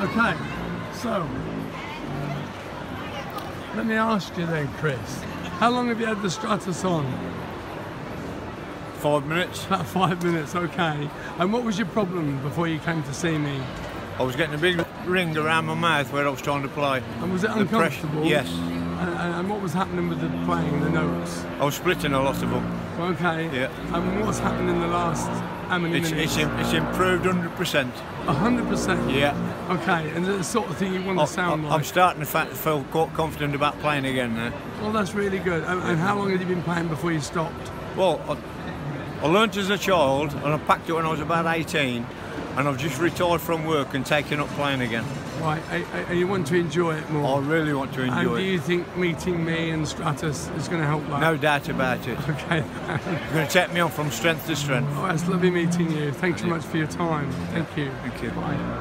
Okay, so uh, let me ask you then, Chris. How long have you had the Stratos on? Five minutes. About five minutes, okay. And what was your problem before you came to see me? I was getting a big ring around my mouth where I was trying to play. And was it uncomfortable? Pressure, yes. And, and- and what was happening with the playing, the notes? I was splitting a lot of them. Okay. Yeah. And what's happened in the last how many It's, minutes? it's, it's improved 100%. hundred percent. Yeah. Okay, and the sort of thing you want I, to sound am like. I'm starting to feel quite confident about playing again now. Well, that's really good. And, and how long had you been playing before you stopped? Well, I, I learnt as a child and I packed it when I was about 18 and I've just retired from work and taken up playing again. Right, and- and you want to enjoy it more. I really want to enjoy and enjoy do you think meeting me and Stratos is going to help that? No doubt about it. Okay. You're going to take me on from strength to strength. Oh, it's lovely meeting you. Thanks so much for your time. Thank you. Thank you. Bye.